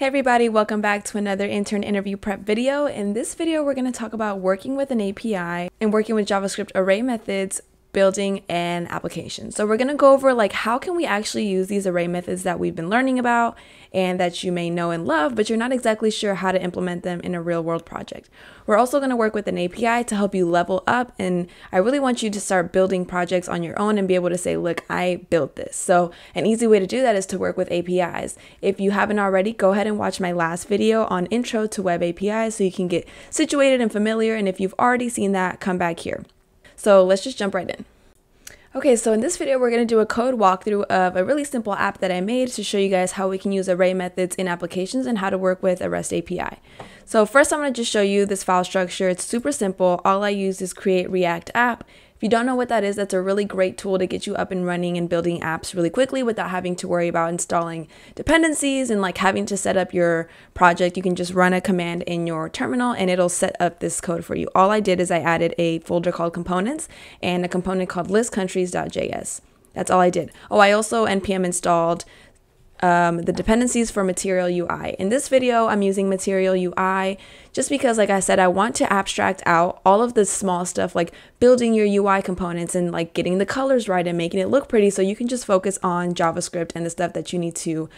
Hey everybody, welcome back to another intern interview prep video. In this video, we're going to talk about working with an API and working with JavaScript array methods building an application. So we're going to go over like how can we actually use these array methods that we've been learning about and that you may know and love, but you're not exactly sure how to implement them in a real world project. We're also going to work with an API to help you level up and I really want you to start building projects on your own and be able to say, look, I built this. So an easy way to do that is to work with APIs. If you haven't already, go ahead and watch my last video on intro to web APIs so you can get situated and familiar. And if you've already seen that, come back here. So let's just jump right in. Okay, so in this video, we're going to do a code walkthrough of a really simple app that I made to show you guys how we can use array methods in applications and how to work with a REST API. So first, I'm going to just show you this file structure. It's super simple. All I use is create react app if you don't know what that is, that's a really great tool to get you up and running and building apps really quickly without having to worry about installing dependencies and like having to set up your project. You can just run a command in your terminal and it'll set up this code for you. All I did is I added a folder called components and a component called listcountries.js. That's all I did. Oh, I also npm installed um, the dependencies for Material UI. In this video, I'm using Material UI just because, like I said, I want to abstract out all of the small stuff like building your UI components and like getting the colors right and making it look pretty so you can just focus on JavaScript and the stuff that you need to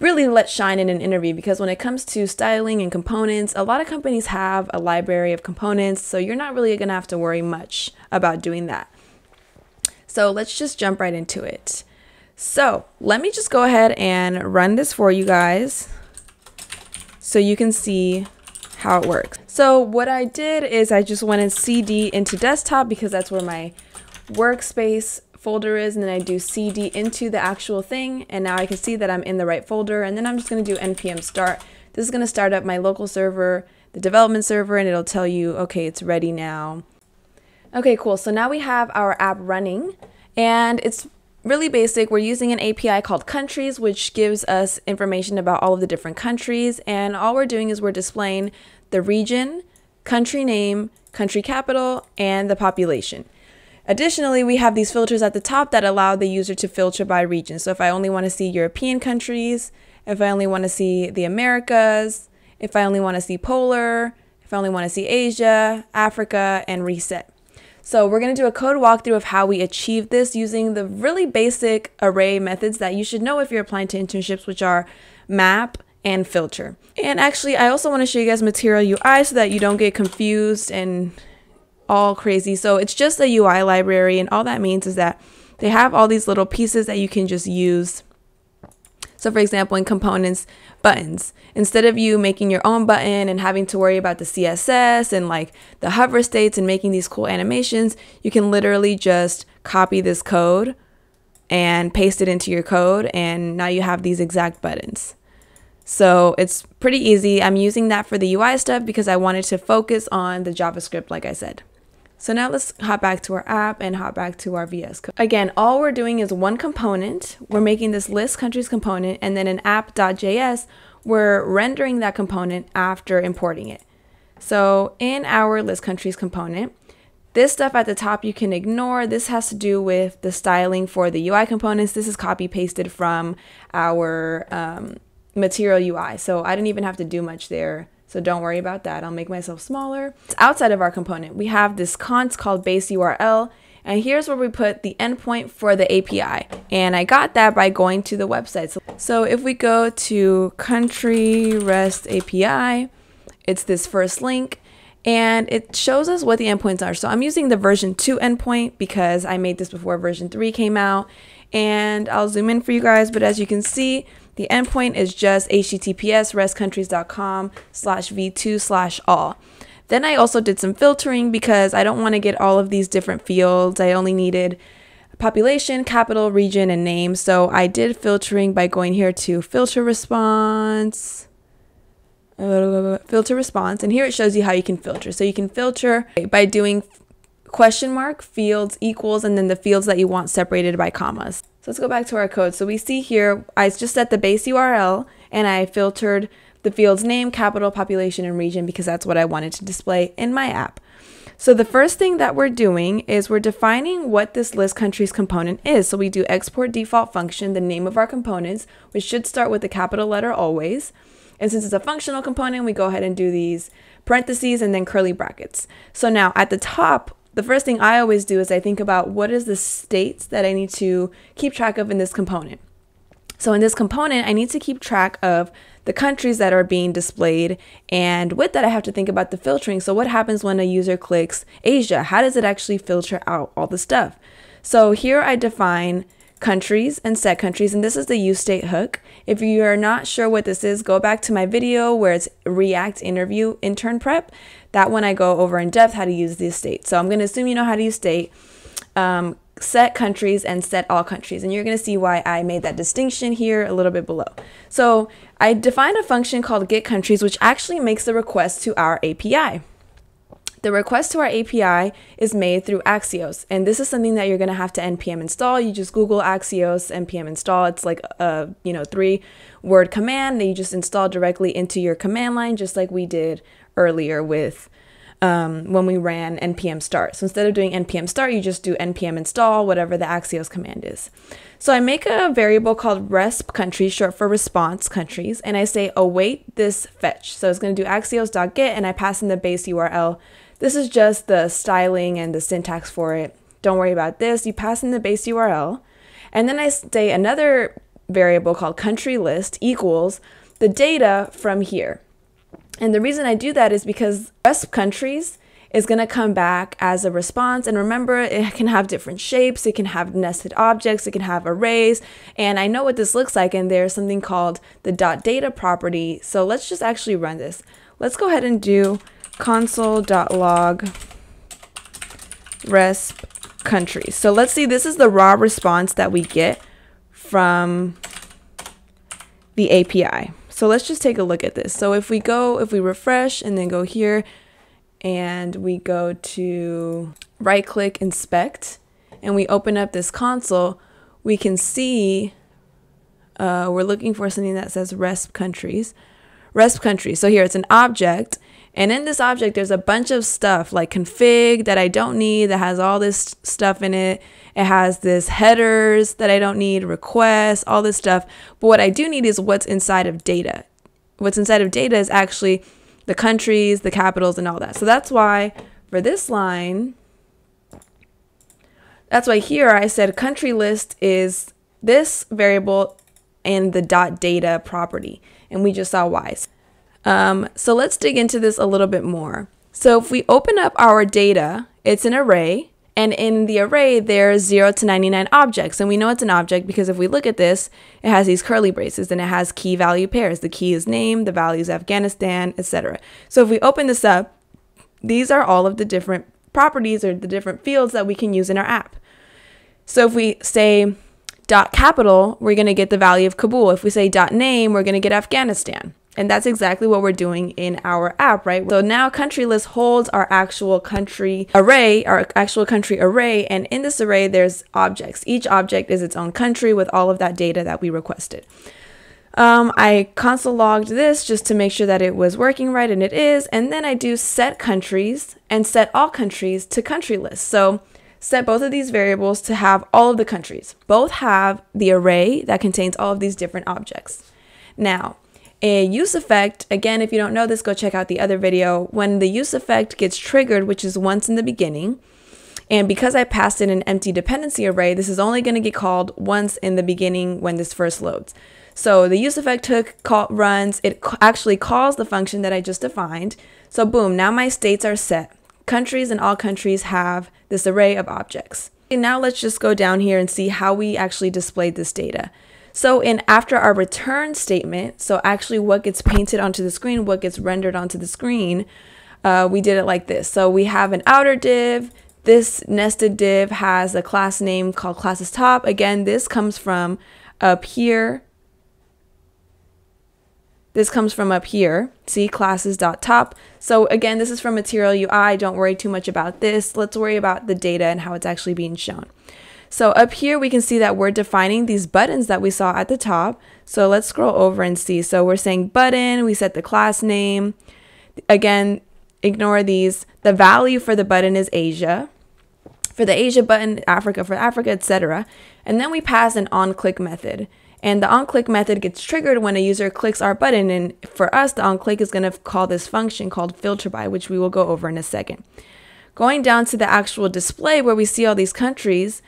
really let shine in an interview because when it comes to styling and components, a lot of companies have a library of components, so you're not really to have to worry much about doing that. So let's just jump right into it. So let me just go ahead and run this for you guys so you can see how it works. So what I did is I just went and CD into desktop because that's where my workspace folder is and then I do CD into the actual thing and now I can see that I'm in the right folder and then I'm just going to do npm start. This is going to start up my local server, the development server, and it'll tell you, okay, it's ready now. Okay, cool. So now we have our app running and it's really basic. We're using an API called countries, which gives us information about all of the different countries. And all we're doing is we're displaying the region, country name, country capital, and the population. Additionally, we have these filters at the top that allow the user to filter by region. So if I only want to see European countries, if I only want to see the Americas, if I only want to see polar, if I only want to see Asia, Africa, and reset. So we're going to do a code walkthrough of how we achieve this using the really basic array methods that you should know if you're applying to internships, which are map and filter. And actually, I also want to show you guys Material UI so that you don't get confused and all crazy. So it's just a UI library, and all that means is that they have all these little pieces that you can just use so for example, in components, buttons, instead of you making your own button and having to worry about the CSS and like the hover states and making these cool animations, you can literally just copy this code and paste it into your code and now you have these exact buttons. So it's pretty easy. I'm using that for the UI stuff because I wanted to focus on the JavaScript like I said. So now let's hop back to our app and hop back to our VS Code. Again, all we're doing is one component. We're making this list countries component and then in app.js, we're rendering that component after importing it. So in our list countries component, this stuff at the top you can ignore. This has to do with the styling for the UI components. This is copy pasted from our um, material UI. So I didn't even have to do much there so don't worry about that. I'll make myself smaller. It's outside of our component. We have this const called base URL. And here's where we put the endpoint for the API. And I got that by going to the website. So, so if we go to country REST API, it's this first link and it shows us what the endpoints are. So I'm using the version 2 endpoint because I made this before version 3 came out. And I'll zoom in for you guys, but as you can see, the endpoint is just https restcountries.com slash v2 slash all. Then I also did some filtering because I don't want to get all of these different fields. I only needed population, capital, region, and name. So I did filtering by going here to filter response, filter response, and here it shows you how you can filter. So you can filter by doing question mark, fields, equals, and then the fields that you want separated by commas. So let's go back to our code. So we see here, I just set the base URL and I filtered the field's name, capital, population, and region because that's what I wanted to display in my app. So the first thing that we're doing is we're defining what this list countries component is. So we do export default function, the name of our components, which should start with the capital letter always. And since it's a functional component, we go ahead and do these parentheses and then curly brackets. So now at the top, the first thing I always do is I think about what is the states that I need to keep track of in this component. So in this component, I need to keep track of the countries that are being displayed. And with that, I have to think about the filtering. So what happens when a user clicks Asia? How does it actually filter out all the stuff? So here I define countries and set countries, and this is the use state hook. If you are not sure what this is, go back to my video where it's React interview intern prep. That one I go over in depth how to use this state. So I'm going to assume you know how to use state. Um, set countries and set all countries. And you're going to see why I made that distinction here a little bit below. So I defined a function called get countries, which actually makes the request to our API. The request to our API is made through Axios, and this is something that you're going to have to npm install. You just Google Axios npm install. It's like a you know three word command that you just install directly into your command line, just like we did earlier with um, when we ran npm start. So instead of doing npm start, you just do npm install, whatever the Axios command is. So I make a variable called resp countries, short for response countries, and I say await this fetch. So it's going to do axios.get, and I pass in the base URL this is just the styling and the syntax for it. Don't worry about this. You pass in the base URL. And then I say another variable called country list equals the data from here. And the reason I do that is because RESP countries is going to come back as a response. And remember, it can have different shapes, it can have nested objects, it can have arrays. And I know what this looks like, and there's something called the dot data property. So let's just actually run this. Let's go ahead and do console.log resp country. So let's see, this is the raw response that we get from the API. So let's just take a look at this. So if we go, if we refresh and then go here and we go to right click inspect and we open up this console, we can see uh, we're looking for something that says resp countries. Resp countries. So here it's an object and in this object, there's a bunch of stuff like config that I don't need that has all this stuff in it. It has this headers that I don't need, requests, all this stuff. But what I do need is what's inside of data. What's inside of data is actually the countries, the capitals, and all that. So that's why for this line, that's why here I said country list is this variable and the dot data property. And we just saw why. Um, so let's dig into this a little bit more. So if we open up our data, it's an array. And in the array, there's 0 to 99 objects. And we know it's an object because if we look at this, it has these curly braces and it has key value pairs. The key is name, the value is Afghanistan, etc. So if we open this up, these are all of the different properties or the different fields that we can use in our app. So if we say dot capital, we're going to get the value of Kabul. If we say dot name, we're going to get Afghanistan. And that's exactly what we're doing in our app, right? So now country list holds our actual country array, our actual country array. And in this array, there's objects. Each object is its own country with all of that data that we requested. Um, I console logged this just to make sure that it was working right, and it is. And then I do set countries and set all countries to country list. So set both of these variables to have all of the countries. Both have the array that contains all of these different objects. Now, a use effect, again, if you don't know this, go check out the other video. When the use effect gets triggered, which is once in the beginning, and because I passed in an empty dependency array, this is only going to get called once in the beginning when this first loads. So the use effect hook call, runs, it actually calls the function that I just defined. So boom, now my states are set. Countries and all countries have this array of objects. And now let's just go down here and see how we actually displayed this data. So in after our return statement, so actually what gets painted onto the screen, what gets rendered onto the screen, uh, we did it like this. So we have an outer div. This nested div has a class name called classes top. Again, this comes from up here. This comes from up here, see classes.top. So again, this is from Material UI. Don't worry too much about this. Let's worry about the data and how it's actually being shown. So up here, we can see that we're defining these buttons that we saw at the top. So let's scroll over and see. So we're saying button, we set the class name. Again, ignore these. The value for the button is Asia. For the Asia button, Africa for Africa, etc. And then we pass an on-click method. And the onClick method gets triggered when a user clicks our button. And for us, the onClick is going to call this function called filter by, which we will go over in a second. Going down to the actual display where we see all these countries,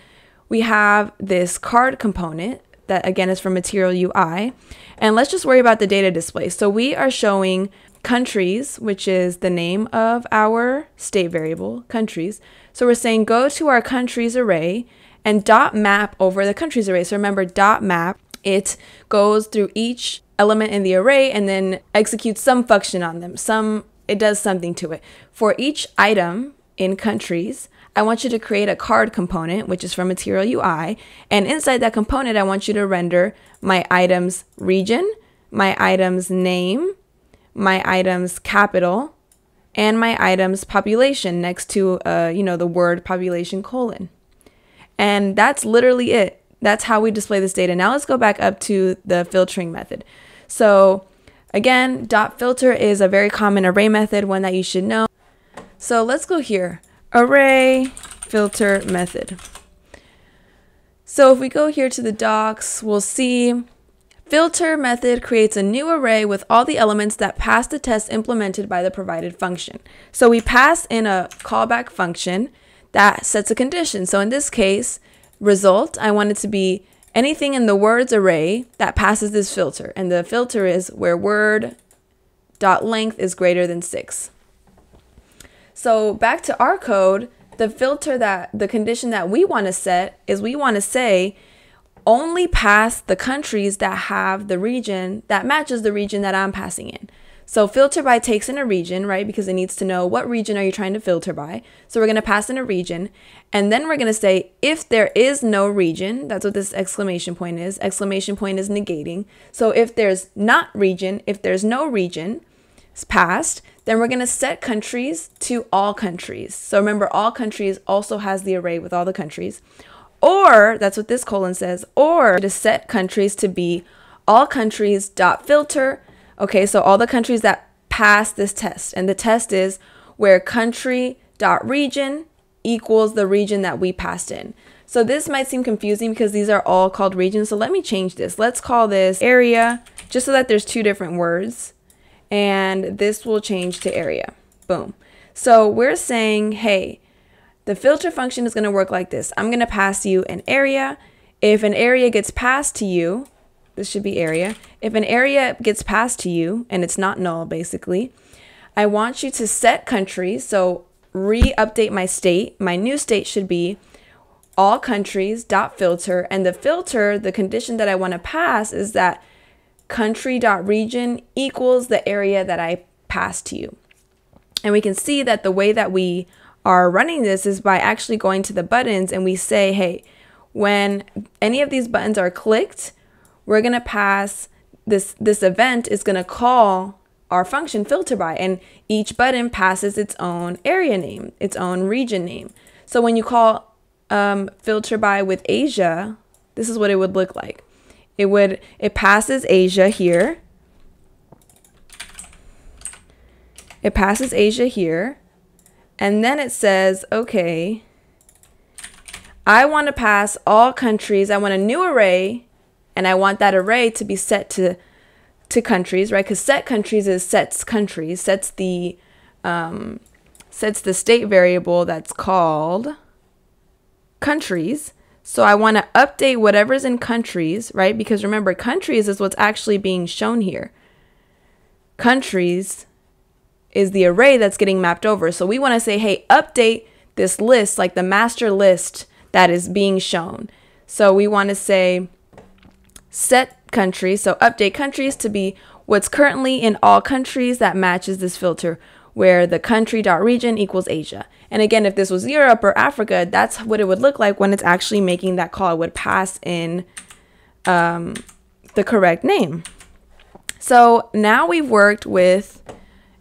we have this card component that again is from Material UI. And let's just worry about the data display. So we are showing countries, which is the name of our state variable, countries. So we're saying go to our countries array and dot map over the countries array. So remember dot map, it goes through each element in the array and then executes some function on them. Some it does something to it. For each item in countries, I want you to create a card component, which is from Material UI. And inside that component, I want you to render my item's region, my item's name, my item's capital, and my item's population next to, uh, you know, the word population colon. And that's literally it. That's how we display this data. Now let's go back up to the filtering method. So again, dot filter is a very common array method, one that you should know. So let's go here, array filter method. So if we go here to the docs, we'll see filter method creates a new array with all the elements that pass the test implemented by the provided function. So we pass in a callback function that sets a condition. So in this case, result, I want it to be anything in the words array that passes this filter. And the filter is where word dot length is greater than six. So back to our code, the filter that the condition that we want to set is we want to say only pass the countries that have the region that matches the region that I'm passing in. So filter by takes in a region, right? Because it needs to know what region are you trying to filter by. So we're going to pass in a region. And then we're going to say if there is no region, that's what this exclamation point is. Exclamation point is negating. So if there's not region, if there's no region it's passed, then we're going to set countries to all countries. So remember, all countries also has the array with all the countries. Or, that's what this colon says, or to set countries to be all countries dot filter Okay, so all the countries that pass this test, and the test is where country dot region equals the region that we passed in. So this might seem confusing because these are all called regions. So let me change this. Let's call this area just so that there's two different words. And this will change to area. Boom. So we're saying, hey, the filter function is going to work like this. I'm going to pass you an area. If an area gets passed to you, this should be area. If an area gets passed to you and it's not null, basically, I want you to set country. So re-update my state. My new state should be all countries dot filter. And the filter, the condition that I want to pass is that country dot region equals the area that I passed to you. And we can see that the way that we are running this is by actually going to the buttons and we say, hey, when any of these buttons are clicked, we're going to pass this, this event is going to call our function filter by and each button passes its own area name, its own region name. So when you call um, filter by with Asia, this is what it would look like. It would, it passes Asia here. It passes Asia here. And then it says, okay, I want to pass all countries. I want a new array and I want that array to be set to to countries, right? Because set countries is sets countries, sets the um, sets the state variable that's called countries. So I want to update whatever's in countries, right? Because remember, countries is what's actually being shown here. Countries is the array that's getting mapped over. So we want to say, hey, update this list, like the master list that is being shown. So we want to say, set countries, so update countries to be what's currently in all countries that matches this filter where the country dot region equals Asia. And again, if this was Europe or Africa, that's what it would look like when it's actually making that call. It would pass in um, the correct name. So now we've worked with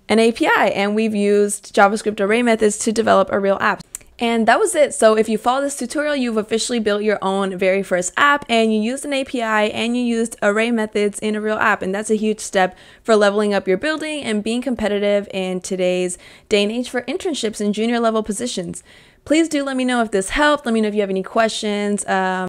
an API and we've used JavaScript array methods to develop a real app. And that was it. So if you follow this tutorial, you've officially built your own very first app and you used an API and you used array methods in a real app. And that's a huge step for leveling up your building and being competitive in today's day and age for internships and junior level positions. Please do let me know if this helped. Let me know if you have any questions. Um,